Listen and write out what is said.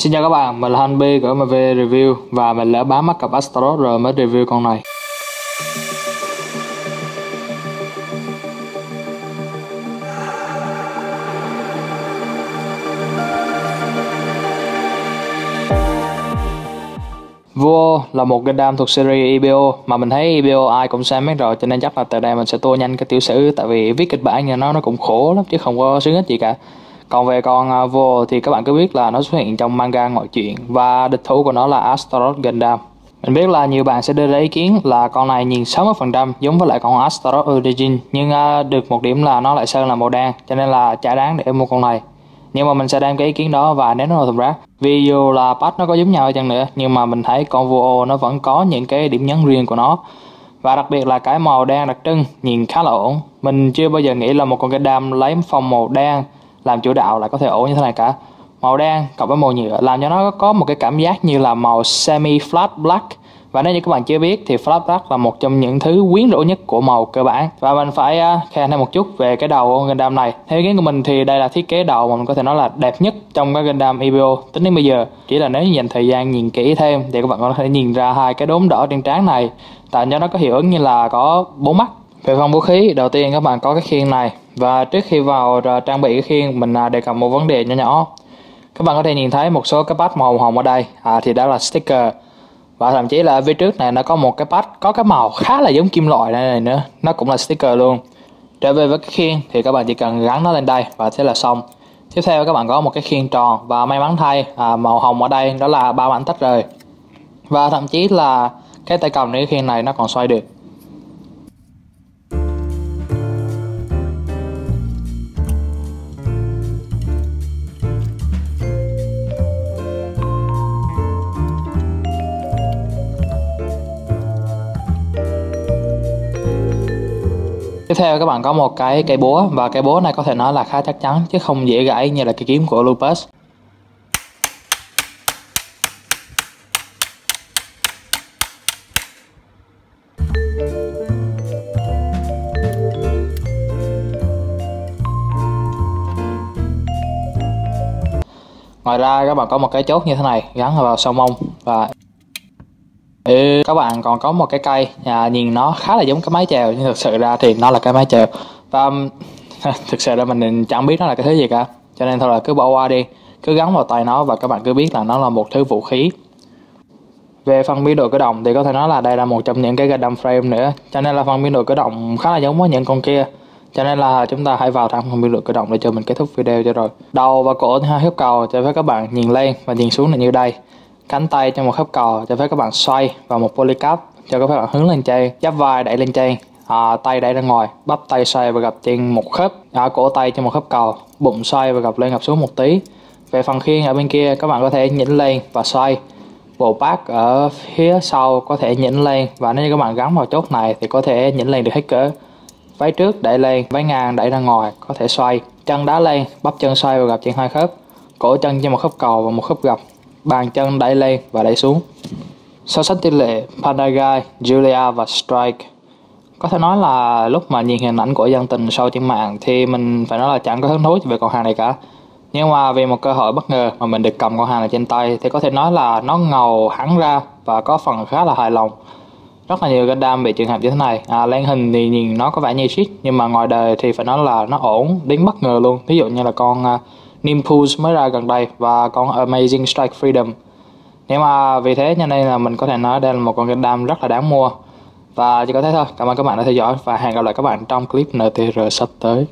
Xin chào các bạn, mình là Hành B của MV Review và mình đã bám mắt cặp Astaroth rồi mới review con này. Vua là một Gundam thuộc series EBO mà mình thấy EBO ai cũng xem hết rồi cho nên chắc là từ đây mình sẽ tua nhanh cái tiểu sử tại vì viết kịch bản như nó nó cũng khổ lắm chứ không có sướng hết gì cả còn về con uh, Vô thì các bạn cứ biết là nó xuất hiện trong manga ngoại truyện và địch thủ của nó là Astaroth Gundam. Mình biết là nhiều bạn sẽ đưa ra ý kiến là con này nhìn 60% giống với lại con Astaroth Origin nhưng uh, được một điểm là nó lại sơn là màu đen cho nên là chả đáng để mua con này. Nhưng mà mình sẽ đem cái ý kiến đó và ném nó vào thùng rác. Vì dù là patch nó có giống nhau chăng nữa nhưng mà mình thấy con Vô nó vẫn có những cái điểm nhấn riêng của nó và đặc biệt là cái màu đen đặc trưng nhìn khá là ổn mình chưa bao giờ nghĩ là một con Gundam lấy phong màu đen làm chủ đạo lại có thể ổn như thế này cả. Màu đen cộng với màu nhựa làm cho nó có một cái cảm giác như là màu semi flat black. Và nếu như các bạn chưa biết thì flat black là một trong những thứ quyến rũ nhất của màu cơ bản. Và mình phải uh, khen thêm một chút về cái đầu của Gundam này. Theo ý kiến của mình thì đây là thiết kế đầu mà mình có thể nói là đẹp nhất trong các Gundam EVO tính đến bây giờ chỉ là nếu như dành thời gian nhìn kỹ thêm thì các bạn có thể nhìn ra hai cái đốm đỏ trên trán này tạo cho nó có hiệu ứng như là có bốn mắt về phần vũ khí. Đầu tiên các bạn có cái khiên này. Và trước khi vào ờ, trang bị cái khiên mình à, đề cập một vấn đề nhỏ nhỏ. Các bạn có thể nhìn thấy một số cái patch màu hồng ở đây. À, thì đó là sticker. Và thậm chí là ở phía trước này nó có một cái patch có cái màu khá là giống kim loại này, này nữa. Nó cũng là sticker luôn. Trở về với cái khiên thì các bạn chỉ cần gắn nó lên đây và thế là xong. Tiếp theo các bạn có một cái khiên tròn và may mắn thay à, màu hồng ở đây đó là ba mảnh tách rời. Và thậm chí là cái tay cầm cái khiên này nó còn xoay được. Tiếp theo các bạn có một cái cây búa, và cây búa này có thể nói là khá chắc chắn, chứ không dễ gãy như là cây kiếm của Lupus. Ngoài ra các bạn có một cái chốt như thế này, gắn vào sau mông, và Ừ, các bạn còn có một cái cây. À, nhìn nó khá là giống cái máy chèo nhưng thực sự ra thì nó là cái máy chèo. Và um, thực sự là mình chẳng biết nó là cái thứ gì cả. Cho nên thôi là cứ bỏ qua đi. Cứ gắn vào tay nó và các bạn cứ biết là nó là một thứ vũ khí. Về phần biên độ cử động thì có thể nói là đây là một trong những cái Gundam frame nữa. Cho nên là phần biên độ cử động khá là giống với những con kia. Cho nên là chúng ta hãy vào thẳng phần biên độ cử động để cho mình kết thúc video cho rồi. Đầu và cổ hai khớp cầu cho phép các bạn nhìn lên và nhìn xuống là như đây cánh tay cho một khớp cò cho phép các bạn xoay và một polycap cho các bạn hướng lên trên giáp vai đẩy lên trên à, tay đẩy ra ngoài bắp tay xoay và gập trên một khớp à, cổ tay cho một khớp cò bụng xoay và gập lên gập xuống một tí. Về phần khiên ở bên kia các bạn có thể nhỉnh lên và xoay. Bộ bát ở phía sau có thể nhỉnh lên và nếu như các bạn gắn vào chốt này thì có thể nhỉnh lên được hết cỡ. Váy trước đẩy lên váy ngang đẩy ra ngoài có thể xoay. Chân đá lên bắp chân xoay và gập trên hai khớp. Cổ chân cho một khớp cầu và một khớp gập bàn chân đẩy lên và đẩy xuống. So sánh tỷ lệ Pandagai, Julia và Strike có thể nói là lúc mà nhìn hình ảnh của dân tình sau trên mạng thì mình phải nói là chẳng có hứng thú về con hàng này cả. Nhưng mà vì một cơ hội bất ngờ mà mình được cầm con hàng này trên tay thì có thể nói là nó ngầu hẳn ra và có phần khá là hài lòng. Rất là nhiều Gundam bị trường hợp như thế này. À, lên hình thì nhìn nó có vẻ như shit nhưng mà ngoài đời thì phải nói là nó ổn đến bất ngờ luôn. Ví dụ như là con à, uh, mới ra gần đây và con Amazing Strike Freedom. Nếu mà vì thế cho nên là mình có thể nói đây là một con game đam rất là đáng mua. Và chỉ có thế thôi. Cảm ơn các bạn đã theo dõi và hẹn gặp lại các bạn trong clip NTR sắp tới.